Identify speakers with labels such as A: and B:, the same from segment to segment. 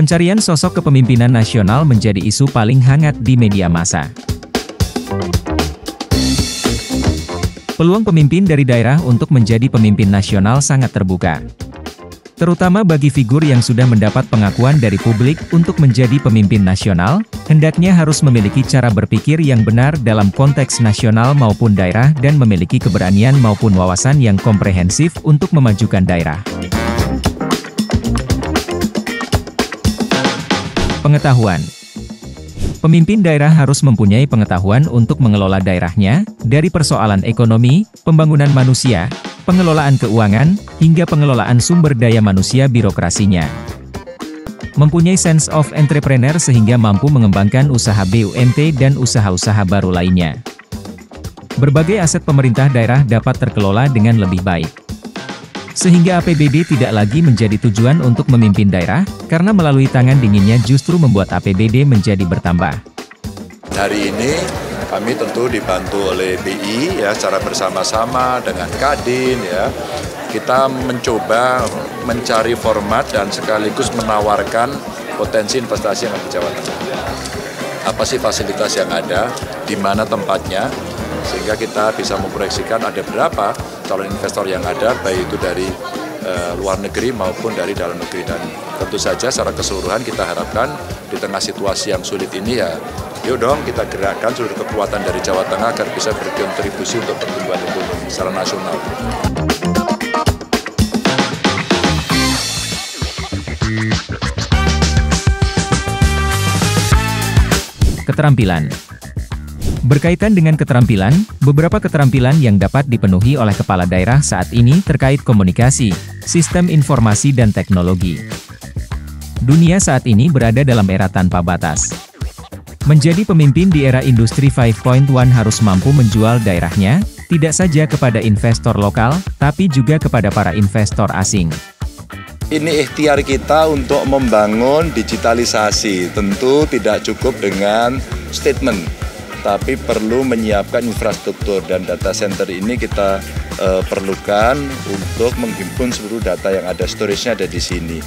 A: Pencarian sosok kepemimpinan nasional menjadi isu paling hangat di media massa. Peluang pemimpin dari daerah untuk menjadi pemimpin nasional sangat terbuka. Terutama bagi figur yang sudah mendapat pengakuan dari publik untuk menjadi pemimpin nasional, hendaknya harus memiliki cara berpikir yang benar dalam konteks nasional maupun daerah dan memiliki keberanian maupun wawasan yang komprehensif untuk memajukan daerah. Pengetahuan Pemimpin daerah harus mempunyai pengetahuan untuk mengelola daerahnya, dari persoalan ekonomi, pembangunan manusia, pengelolaan keuangan, hingga pengelolaan sumber daya manusia birokrasinya. Mempunyai sense of entrepreneur sehingga mampu mengembangkan usaha BUMT dan usaha-usaha baru lainnya. Berbagai aset pemerintah daerah dapat terkelola dengan lebih baik. Sehingga APBD tidak lagi menjadi tujuan untuk memimpin daerah, karena melalui tangan dinginnya justru membuat APBD menjadi bertambah.
B: Hari ini kami tentu dibantu oleh BI ya secara bersama-sama dengan Kadin ya. Kita mencoba mencari format dan sekaligus menawarkan potensi investasi yang ada di Jawa Tengah. Apa sih fasilitas yang ada, di mana tempatnya, sehingga kita bisa memproyeksikan ada berapa calon investor yang ada, baik itu dari uh, luar negeri maupun dari dalam negeri. Dan tentu saja secara keseluruhan kita harapkan di tengah situasi yang sulit ini ya yuk dong kita gerakkan seluruh kekuatan dari Jawa Tengah agar bisa berkontribusi untuk pertumbuhan ekonomi secara nasional.
A: Keterampilan Berkaitan dengan keterampilan, beberapa keterampilan yang dapat dipenuhi oleh kepala daerah saat ini terkait komunikasi, sistem informasi dan teknologi. Dunia saat ini berada dalam era tanpa batas. Menjadi pemimpin di era industri 5.1 harus mampu menjual daerahnya, tidak saja kepada investor lokal, tapi juga kepada para investor asing.
B: Ini ikhtiar kita untuk membangun digitalisasi. Tentu tidak cukup dengan statement, tapi perlu menyiapkan infrastruktur dan data center ini kita uh, perlukan untuk menghimpun seluruh data yang ada storage-nya ada di sini.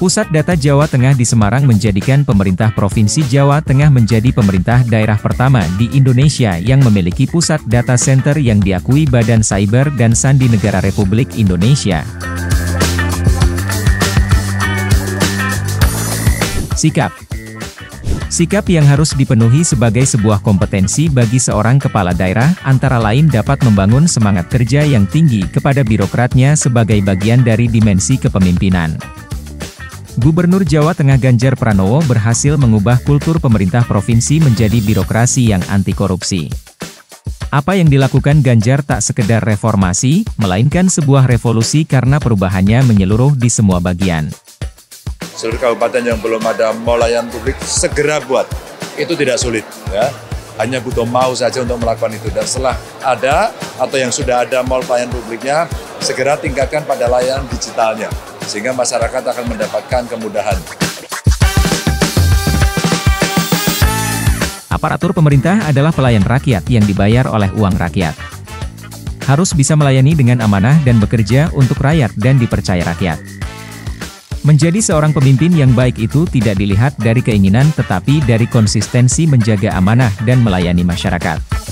A: Pusat Data Jawa Tengah di Semarang menjadikan pemerintah Provinsi Jawa Tengah menjadi pemerintah daerah pertama di Indonesia yang memiliki pusat data center yang diakui Badan Cyber dan Sandi Negara Republik Indonesia. Sikap Sikap yang harus dipenuhi sebagai sebuah kompetensi bagi seorang kepala daerah, antara lain dapat membangun semangat kerja yang tinggi kepada birokratnya sebagai bagian dari dimensi kepemimpinan. Gubernur Jawa Tengah Ganjar Pranowo berhasil mengubah kultur pemerintah provinsi menjadi birokrasi yang anti korupsi. Apa yang dilakukan Ganjar tak sekedar reformasi, melainkan sebuah revolusi karena perubahannya menyeluruh di semua bagian.
B: Seluruh kabupaten yang belum ada mall layanan publik segera buat. Itu tidak sulit, ya. Hanya butuh mau saja untuk melakukan itu. Dan setelah ada atau yang sudah ada mall pelayanan publiknya, segera tingkatkan pada layanan digitalnya sehingga masyarakat akan mendapatkan kemudahan.
A: Aparatur pemerintah adalah pelayan rakyat yang dibayar oleh uang rakyat. Harus bisa melayani dengan amanah dan bekerja untuk rakyat dan dipercaya rakyat. Menjadi seorang pemimpin yang baik itu tidak dilihat dari keinginan tetapi dari konsistensi menjaga amanah dan melayani masyarakat.